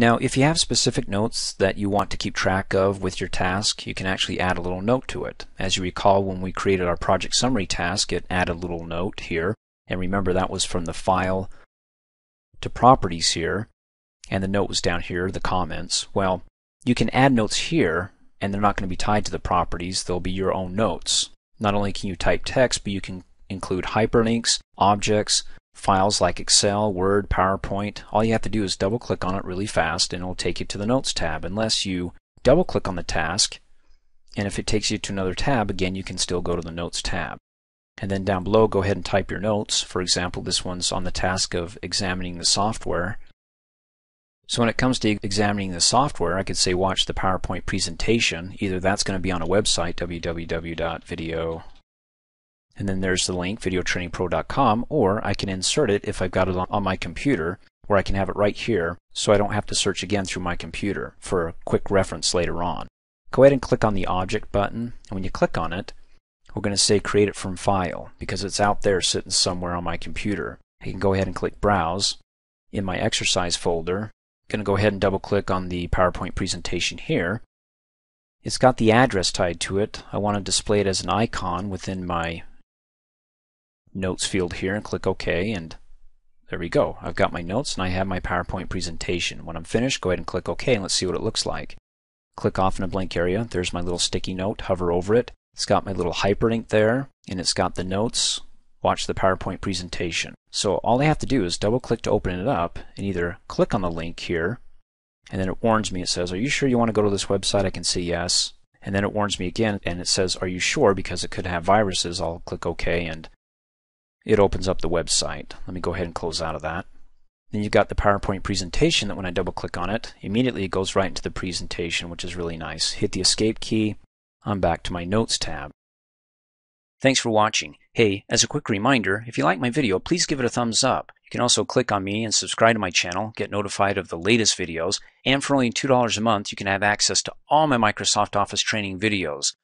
Now, if you have specific notes that you want to keep track of with your task, you can actually add a little note to it. As you recall, when we created our project summary task, it added a little note here. And remember, that was from the file to properties here. And the note was down here, the comments. Well, you can add notes here, and they're not going to be tied to the properties. They'll be your own notes. Not only can you type text, but you can include hyperlinks, objects, files like Excel, Word, PowerPoint, all you have to do is double click on it really fast and it'll take you to the Notes tab unless you double click on the task and if it takes you to another tab again you can still go to the Notes tab. And then down below go ahead and type your notes. For example this one's on the task of examining the software. So when it comes to examining the software I could say watch the PowerPoint presentation. Either that's going to be on a website www.video and then there's the link videotrainingpro.com or I can insert it if I've got it on my computer where I can have it right here so I don't have to search again through my computer for a quick reference later on. Go ahead and click on the object button and when you click on it we're going to say create it from file because it's out there sitting somewhere on my computer. I can go ahead and click browse in my exercise folder. I'm going to go ahead and double click on the PowerPoint presentation here. It's got the address tied to it. I want to display it as an icon within my notes field here and click OK and there we go. I've got my notes and I have my PowerPoint presentation. When I'm finished, go ahead and click OK and let's see what it looks like. Click off in a blank area. There's my little sticky note. Hover over it. It's got my little hyperlink there and it's got the notes. Watch the PowerPoint presentation. So all I have to do is double click to open it up and either click on the link here and then it warns me. It says, are you sure you want to go to this website? I can say yes. And then it warns me again and it says, are you sure? Because it could have viruses. I'll click OK and it opens up the website. Let me go ahead and close out of that. Then you've got the PowerPoint presentation that when I double click on it, immediately it goes right into the presentation, which is really nice. Hit the escape key. I'm back to my notes tab. Thanks for watching. Hey, as a quick reminder, if you like my video, please give it a thumbs up. You can also click on me and subscribe to my channel, get notified of the latest videos, and for only $2 a month, you can have access to all my Microsoft Office training videos.